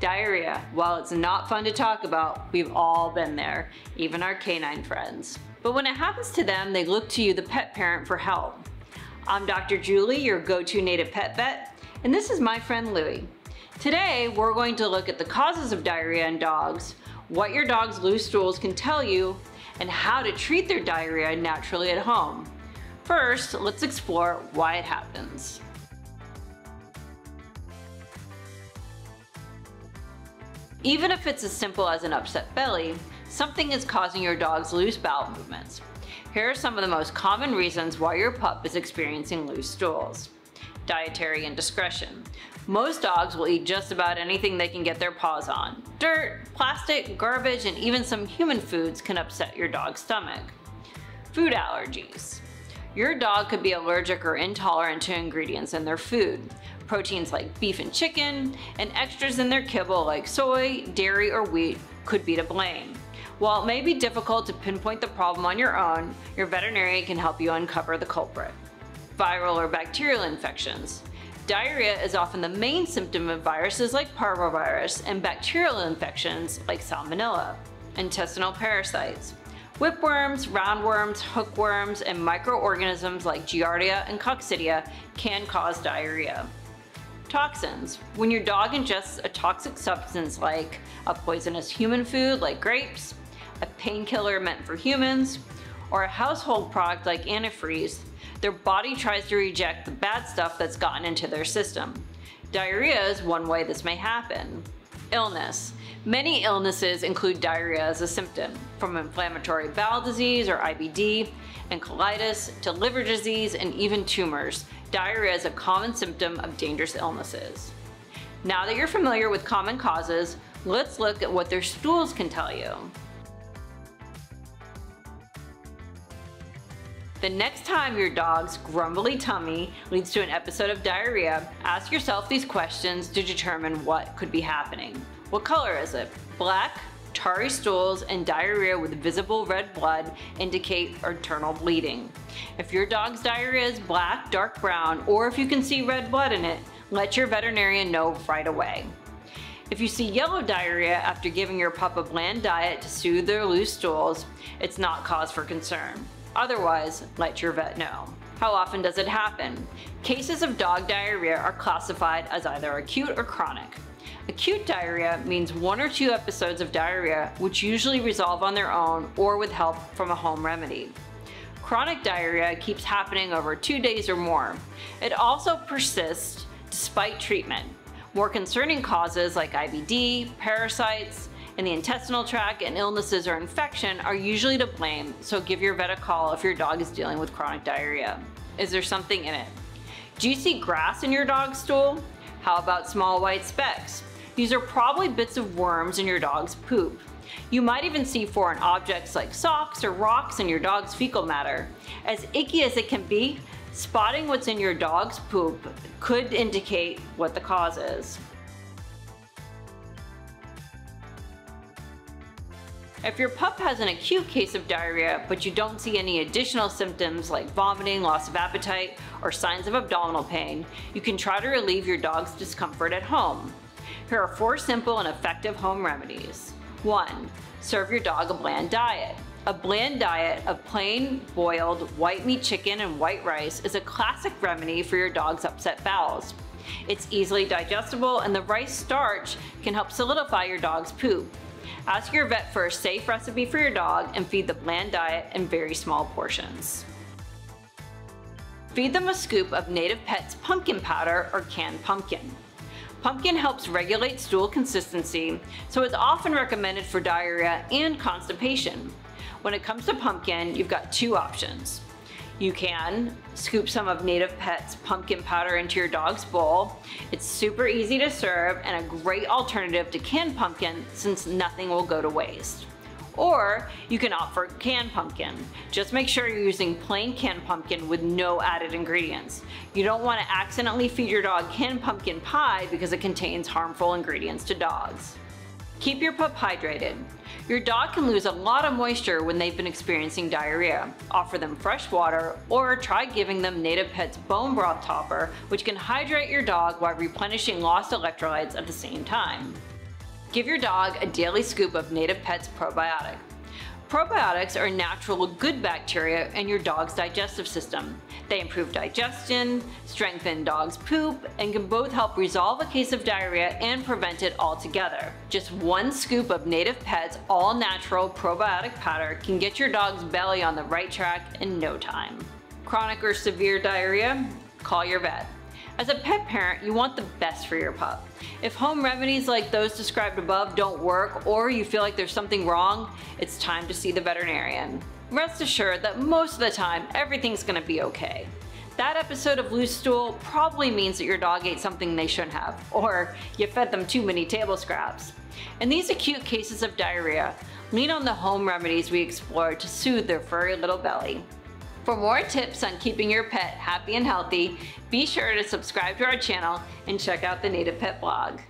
Diarrhea, while it's not fun to talk about, we've all been there, even our canine friends. But when it happens to them, they look to you, the pet parent, for help. I'm Dr. Juli, your go-to native pet vet, and this is my friend Louie. Today, we're going to look at the causes of diarrhea in dogs, what your dog's loose stools can tell you, and how to treat their diarrhea naturally at home. First, let's explore why it happens. Even if it's as simple as an upset belly, something is causing your dog's loose bowel movements. Here are some of the most common reasons why your pup is experiencing loose stools. Dietary indiscretion. Most dogs will eat just about anything they can get their paws on. Dirt, plastic, garbage, and even some human foods can upset your dog's stomach. Food allergies. Your dog could be allergic or intolerant to ingredients in their food proteins like beef and chicken, and extras in their kibble like soy, dairy, or wheat could be to blame. While it may be difficult to pinpoint the problem on your own, your veterinarian can help you uncover the culprit. Viral or bacterial infections. Diarrhea is often the main symptom of viruses like parvovirus and bacterial infections like salmonella. Intestinal parasites. Whipworms, roundworms, hookworms, and microorganisms like Giardia and Coccidia can cause diarrhea. Toxins. When your dog ingests a toxic substance like a poisonous human food like grapes, a painkiller meant for humans, or a household product like antifreeze, their body tries to reject the bad stuff that's gotten into their system. Diarrhea is one way this may happen. Illness. Many illnesses include diarrhea as a symptom, from inflammatory bowel disease or IBD and colitis to liver disease and even tumors. Diarrhea is a common symptom of dangerous illnesses. Now that you're familiar with common causes, let's look at what their stools can tell you. The next time your dog's grumbly tummy leads to an episode of diarrhea, ask yourself these questions to determine what could be happening. What color is it? Black, tarry stools, and diarrhea with visible red blood indicate internal bleeding. If your dog's diarrhea is black, dark brown, or if you can see red blood in it, let your veterinarian know right away. If you see yellow diarrhea after giving your pup a bland diet to soothe their loose stools, it's not cause for concern. Otherwise, let your vet know. How often does it happen? Cases of dog diarrhea are classified as either acute or chronic. Acute diarrhea means one or two episodes of diarrhea which usually resolve on their own or with help from a home remedy. Chronic diarrhea keeps happening over two days or more. It also persists despite treatment. More concerning causes like IBD, parasites, in the intestinal tract and illnesses or infection are usually to blame, so give your vet a call if your dog is dealing with chronic diarrhea. Is there something in it? Do you see grass in your dog's stool? How about small white specks? These are probably bits of worms in your dog's poop. You might even see foreign objects like socks or rocks in your dog's fecal matter. As icky as it can be, spotting what's in your dog's poop could indicate what the cause is. If your pup has an acute case of diarrhea, but you don't see any additional symptoms like vomiting, loss of appetite, or signs of abdominal pain, you can try to relieve your dog's discomfort at home. Here are four simple and effective home remedies. 1. Serve your dog a bland diet. A bland diet of plain boiled white meat chicken and white rice is a classic remedy for your dog's upset bowels. It's easily digestible and the rice starch can help solidify your dog's poop. Ask your vet for a safe recipe for your dog and feed the bland diet in very small portions. Feed them a scoop of Native Pets pumpkin powder or canned pumpkin. Pumpkin helps regulate stool consistency, so it's often recommended for diarrhea and constipation. When it comes to pumpkin, you've got two options. You can scoop some of Native Pets pumpkin powder into your dog's bowl. It's super easy to serve and a great alternative to canned pumpkin since nothing will go to waste. Or you can opt for canned pumpkin. Just make sure you're using plain canned pumpkin with no added ingredients. You don't want to accidentally feed your dog canned pumpkin pie because it contains harmful ingredients to dogs. Keep your pup hydrated. Your dog can lose a lot of moisture when they've been experiencing diarrhea. Offer them fresh water or try giving them Native Pets bone broth topper, which can hydrate your dog while replenishing lost electrolytes at the same time. Give your dog a daily scoop of Native Pets probiotic. Probiotics are natural good bacteria in your dog's digestive system. They improve digestion, strengthen dog's poop, and can both help resolve a case of diarrhea and prevent it altogether. Just one scoop of Native Pets all natural probiotic powder can get your dog's belly on the right track in no time. Chronic or severe diarrhea? Call your vet. As a pet parent, you want the best for your pup. If home remedies like those described above don't work or you feel like there's something wrong, it's time to see the veterinarian. Rest assured that most of the time, everything's gonna be okay. That episode of Loose Stool probably means that your dog ate something they shouldn't have, or you fed them too many table scraps. In these acute cases of diarrhea, lean on the home remedies we explored to soothe their furry little belly. For more tips on keeping your pet happy and healthy, be sure to subscribe to our channel and check out the Native Pet blog.